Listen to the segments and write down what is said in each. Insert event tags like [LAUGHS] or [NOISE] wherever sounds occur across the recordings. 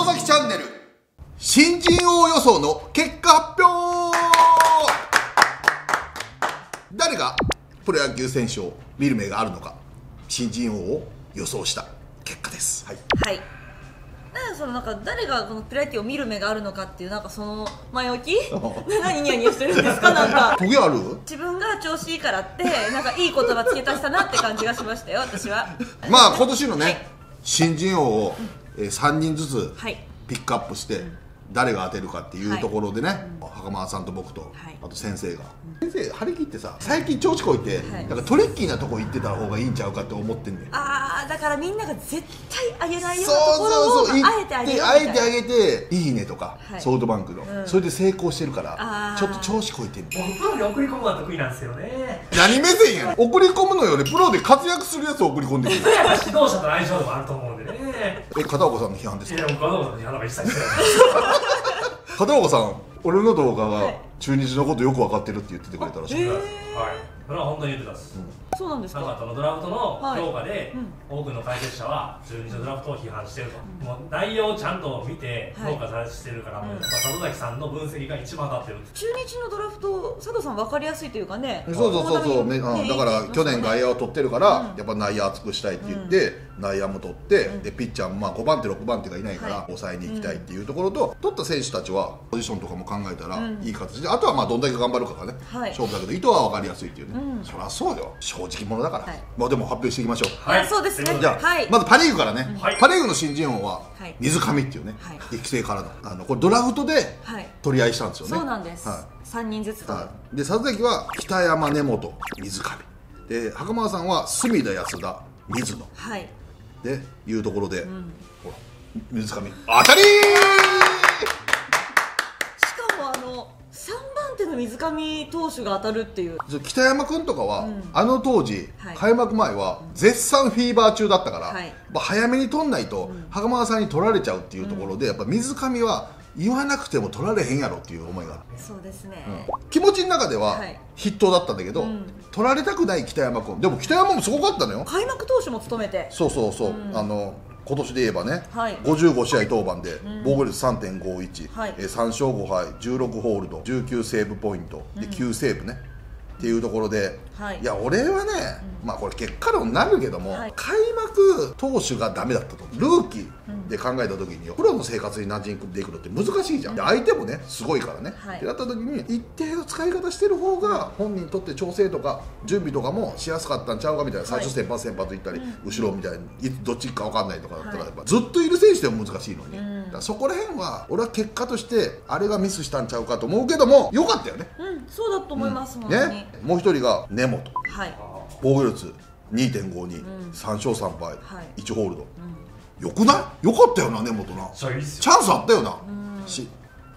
里崎チャンネル。新人王予想の結果発表。誰がプロ野球選手を見る目があるのか。新人王を予想した結果です。はい。はい。なんかそのなんか誰がこのプロ野球を見る目があるのかっていうなんかその前置き？[LAUGHS] 何ニヤニヤしてるんですか？なんか。トゲある？自分が調子いいからってなんかいい言葉付け足したなって感じがしましたよ私は。まあ今年のね、はい。新人王を、えー3人ずつはい。ピックアップして、誰が当てるかっていうところでね、袴田さんと僕と、はい。あと先生が、先生張り切ってさ最近調子こいて、はい。なんかトリッキーなとこ行ってた方がいいんちゃうかって思ってんねん。ああだからみんなが絶対あげないよそううなところをそうそうまああえてあげようみあえてあげて「いいね」とか、はい。ソフトバンクの、うん。それで成功してるからちょっと調子こいてんねん。僕プロに送り込むのは得意なんですよね。何目線やねん。送り込むのよりプロで活躍するやつを送り込んでくる。指導者との相性でもあると思うんでねえ片岡さんの批判ですか？いや僕はどうぞ嫌なの一切してない片岡さん [LAUGHS] 俺の動画がはい中日のことよく分かってるって言っててくれたらしい、えー。はい。それは本当に言ってたんです、そうなんですなんかのドラフトのはい。評価で、多くの解説者は中日のドラフトを批判してると、もう内容をちゃんと見てはい。評価されしてるから、もううん。やっぱ里崎さんの分析が一番当たってる中日のドラフト佐藤さん分かりやすいというかね。そうそうそうそう、ねうんだから去年外野を取ってるから、うん。やっぱ内野厚くしたいって言って、内野も取って、でピッチャーもまあ5番手6番手がいないから、はい。抑えに行きたいっていうところと、取った選手たちはポジションとかも考えたら、うん。いい形であとはまあどんだけ頑張るかがね、はい。勝負だけど意図は分かりやすいっていうね、うん。そりゃそうよ。正直者だから、はい。まあでも発表していきましょう。い。やそうですね。じゃあ、はい。まずパ・リーグからね、はい。パ・リーグの新人王ははい。水上っていうね、はい。育成からのあのこれドラフトではい。取り合いしたんですよね。そうなんです、は三人ずつはい、で里崎は北山根本水上。で袴田さんは隅田安田水野。はい。でいうところで、ん。ほら水上。当たりしかもあの3番手の水上投手が当たるっていう。ー北山君とかは、うん。あの当時、はい。開幕前は絶賛フィーバー中だったから、はい。早めに取んないと、袴田さんに取られちゃうっていうところで、やっぱ水上は言わなくても取られへんやろっていう思いがそうですね、気持ちの中でははい。筆頭だったんだけど、うん。取られたくない北山君。でも北山もすごかったのよ。開幕投手も務めて。そうそうそう、あの今年で言えばね、はい。55試合登板で防御率3.51、はい。えー3勝5敗16ホールド19セーブポイントで9セーブね、っていうところで、はい。や俺はね、まあこれ結果論になるけども、はい。開幕投手がダメだったと。ルーキーで考えた時にプロの生活に馴染んでいくのって難しいじゃん、で相手もねすごいからね、はい。ってなった時に一定の使い方してる方が本人にとって調整とか準備とかもしやすかったんちゃうかみたいな、最初先発先発行ったり、後ろみたいにどっちか分かんないとかだったら、はい。やっぱずっといる選手でも難しいのに、ん。だからそこら辺は俺は結果としてあれがミスしたんちゃうかと思うけどもよかったよね。うん。そうだと思います、本当に。ね。もう一人が根本はい。防御率2.52、ん。3勝3敗、はい。1ホールド、よくない？よかったよな根本な。チャンスあったよな、し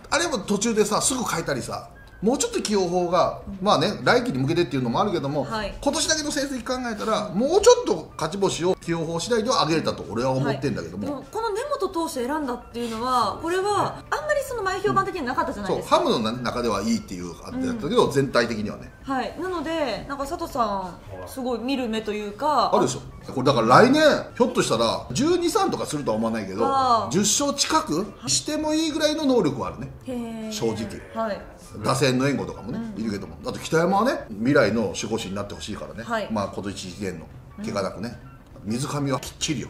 あれも途中でさすぐ変えたりさもうちょっと起用法が、まあね来季に向けてっていうのもあるけども、はい。今年だけの成績考えたら、もうちょっと勝ち星を起用法次第では上げれたと俺は思ってんだけども、はい。でもこの根本投手選んだっていうのはこれはあんまりその前評判的にはなかったじゃないですか、ハムの中ではいいっていうあれだったけど、全体的にはね。はい。なのでなんか佐藤さんすごい見る目というか。あるでしょ。これだから来年ひょっとしたら1 2 3とかするとは思わないけどあー10勝近くしてもいいぐらいの能力はあるね。正直。はい。打線の援護とかもね、いるけども。あと北山はね未来の守護神になってほしいからね、はい。まあ今年1年の怪我なくね、水上はきっちりよ、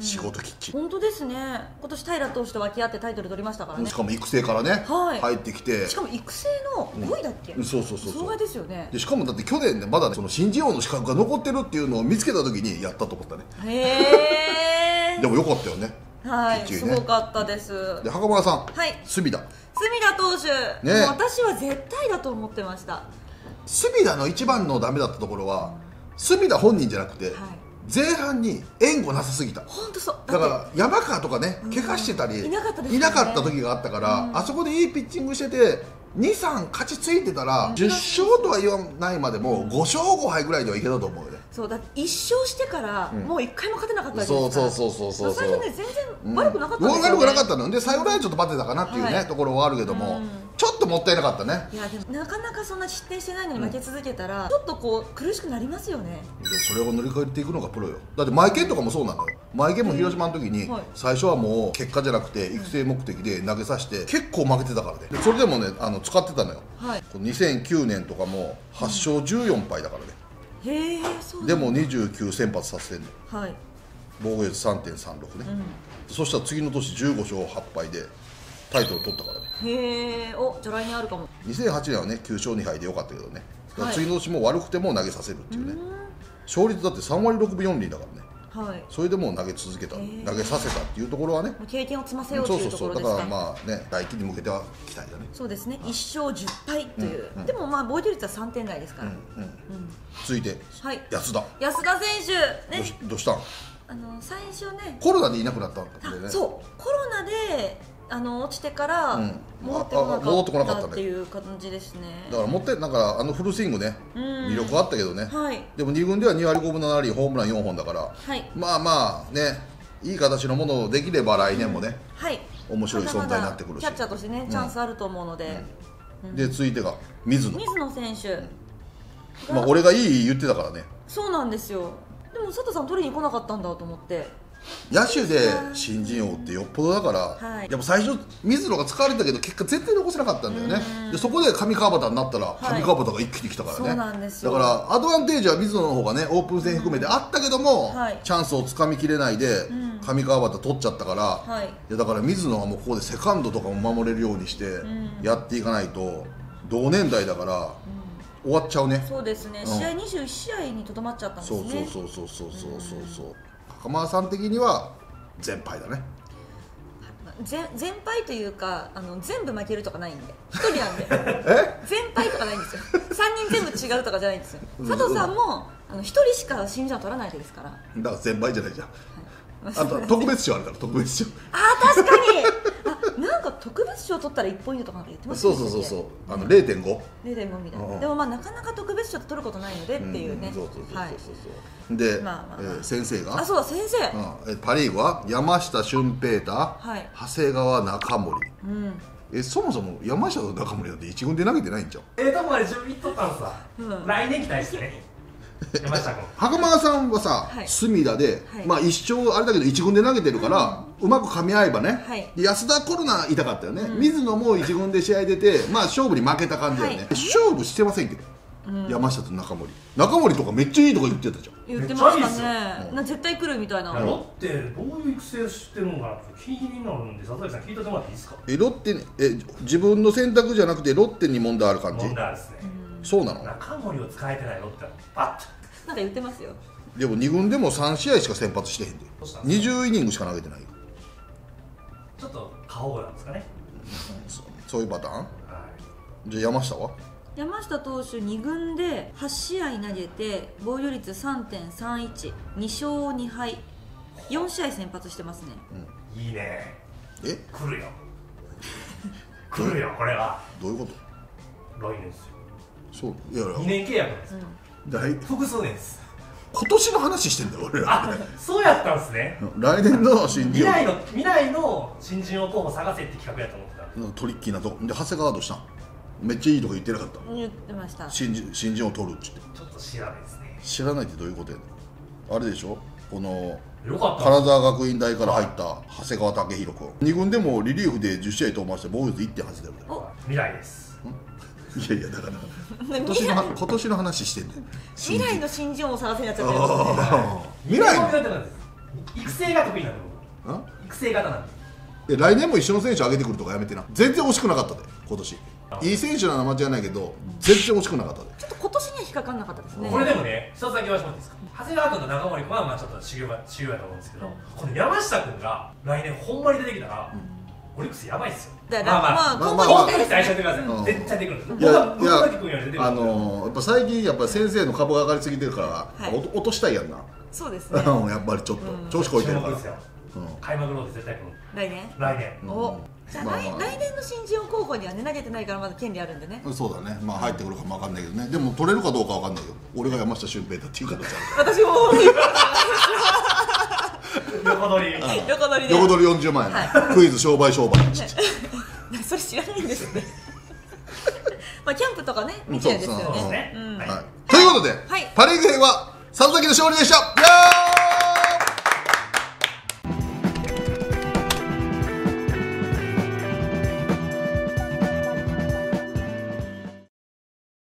仕事きっちり、本当ですね。今年平投手と分け合ってタイトル取りましたからね。しかも育成からね、はい。入ってきて。しかも育成の5位だっけ、そうそうそうそうそのぐらいですよね。でしかもだって去年ねまだねその新人王の資格が残ってるっていうのを見つけた時にやったと思ったね。へえ [LAUGHS] でもよかったよね。はい、ね。すごかったです。で袴田さん、はい。隅田。隅田投手、ね。私は絶対だと思ってました。隅田の一番のダメだったところは隅田本人じゃなくて、はい前半に援護なさすぎた。本当そう。だから山川とかね怪我してたりいなかったね。いなかった時があったから、あそこでいいピッチングしてて23勝ちついてたら10勝とは言わないまでも5勝5敗ぐらいではいけたと思うよ。ねそうだって一勝してから、もう一回も勝てなかったじゃないですかそうそうそうそうそう。最初ね全然悪くなかったんですよ、ね。悪くなかったの。で最後らへんちょっとバテたかなっていうね、はい。ところはあるけども、うん。ちょっともったいなかったね。いやでもなかなかそんな失点してないのに負け続けたら、ちょっとこう苦しくなりますよね。でもそれを乗り越えていくのがプロよ。だってマイケンとかもそうなのよ。前剣も広島の時にはい。最初はもう結果じゃなくて育成目的で投げさせて結構負けてたからね。でそれでもねあの使ってたのよ。はい。この2009年とかも8勝14敗だからね。へえそうでも29先発させてんの。はい防御率3.36ね、そしたら次の年15勝8敗でタイトル取ったからね。へえ。おじゃあ来年あるかも。2008年はね9勝2敗でよかったけどね。次の年も悪くても投げさせるっていうね、勝率だって3割6分4厘だからね。はい。それでもう投げ続けた投げさせたっていうところはね。経験を積ませようそというとうそうそう。だからまあね来季に向けては期待だね。そうですね。1勝10敗という、でもまあ防御率は3点台ですから、続いてはい。安田。安田選手。ね。しどうしたん？あの最初ねコロナでいなくなったんだあよねそう。コロナであの落ちてからうん。戻ってこなかかったね。っていう感じですね。だからもってなんかあのフルスイングね。うん。魅力あったけどね。はい。でも2軍では2割5分7厘ホームラン4本だからはい。ままあまあねいい形のものをできれば来年もね、はい。面白い存在になってくるし。キャッチャーとしてねチャンスあると思うので、で続いてが水野、水野選手。が、まあ、俺がいい言ってたからね。そうなんですよでも佐藤さん取りに来なかったんだと思って。野手で新人王ってよっぽどだから、はい。やっぱ最初水野が使われたけど結果絶対残せなかったんだよね。でそこで上川端になったらい。上川端が一気に来たからね、そうなんですよ。だからアドバンテージは水野の方がねオープン戦含めてあったけども、はい。チャンスをつかみきれないで上川端取っちゃったから、はい。やだから水野はもうここでセカンドとかも守れるようにしてやっていかないと同年代だから終わっちゃうね、そうですね、ん。試合21試合にとどまっちゃったんですそうね。そうそうそうそうそうそうそう。袴田さん的には全敗だね。全全敗というかあの全部負けるとかないんで。一人なんで。[LAUGHS] え？全敗とかないんですよ。3人全部違うとかじゃないんですよ。佐藤さんもあの一人しか新人を取らないですから。だから全敗じゃないじゃんあと特別賞あるから特別賞。あー確かに。あなんか特別賞取ったら1ポイントとかなんか言ってましたそうそうそうそう。あの0.5 0.5みたいな、うんでもまあなかなか特別賞って取ることないのでっていうね、んそうそうそうそうはいそう。で、まあまあまあ。えー先生が？あそうだ先生、うん。えパ・リーグは？山下俊平太、はい。長谷川中森。うん。えそもそも山下と中森なんて一軍で投げてないんじゃんええとこまで準備とったんさ、うん。来年期待してね袴田さんはさ、はい。隅田で、はい。まあ一生あれだけど一軍で投げてるから、うまく噛み合えばね、はい。で安田コロナ痛かったよね、水野も一軍で試合出て、まあ勝負に負けた感じだよね、はい。勝負してませんけど、山下と中森。中森とかめっちゃいいとか言ってたじゃん。言ってましたね。な絶対来るみたいな。ロッテどういう育成してるのかなって気になるんで佐々木さん聞いてもらっていいですか？えロッテにえ自分の選択じゃなくてロッテに問題ある感じ？問題ですねそうなの？中森を使えてないロッテはバッと。なんか言ってますよ。でも2軍でも3試合しか先発してへんで。どうしたんです20イニングしか投げてないよ。ちょっと過保護なんですかね。そそういうパターン？はい。じゃあ山下は？山下投手2軍で8試合投げて防御率3.312勝2敗。4試合先発してますね。いいね。え？来るよ。来るよこれは。どういうこ来年ですよ。とそう。いやい2や年契約です、来複数年です。今年の話してんだよ俺ら。あそうやったんですね。来年の新人未来の未来の新人王候補探せって企画やと思ってたトリッキーなとこ。で長谷川どうしたん。めっちゃいいとこ言ってなかった。言ってました。新人新人を取るっつって。ちょっと知らないですね。知らないってどういうことやねん。あれでしょ？このよかった。金沢学院大から入った長谷川武宏君。2軍でもリリーフで10試合登板して防御率1.8だよ。お未来ですいやいやだから今年のは今年の話してんだよ。未来の新人王を探せになっちゃってるあー。未来の。なんです育成が得意なんであ僕育成型なんでえ来年も一緒の選手上げてくるとかやめてな。全然惜しくなかったで今年。いい選手なのは間違いないけど全然惜しくなかったで。ちょっと今年には引っかかんなかったですね。これでもね一つだけ言わせてもらっていいですか？長谷川君と中森君はまあちょっと修行が修行やと思うんですけど、この山下君が来年ほんまに出てきたら、オリックスやばいっすよ。だからまあまあ、まあまあまあ本当に期待してください、うん。絶対出てくる。んでやい僕は僕だけ君より出てくるやあのーやっぱ最近やっぱ先生の株が上がりすぎてるから、落としたいやんな、そうですね。[LAUGHS] うんやっぱりちょっと、調子こいてるから。注目ですよ、うん。開幕ローで絶対来る来年？来年、おじゃあ、まあ来まあ。来年の新人王候補にはね投げてないからまだ権利あるんでね。そうだね。まあ入ってくるかもわかんないけどね。でも取れるかどうかわかんないよ。俺が山下俊平だっていう形ある私も横取り。横取りで横取り40万円、クイズ商売商売。[LAUGHS] それ知らないんですね。[LAUGHS] まあキャンプとかねうん見てるんですよね。ということで、はい。パ・リーグ編は里崎の勝利でした。イエーイ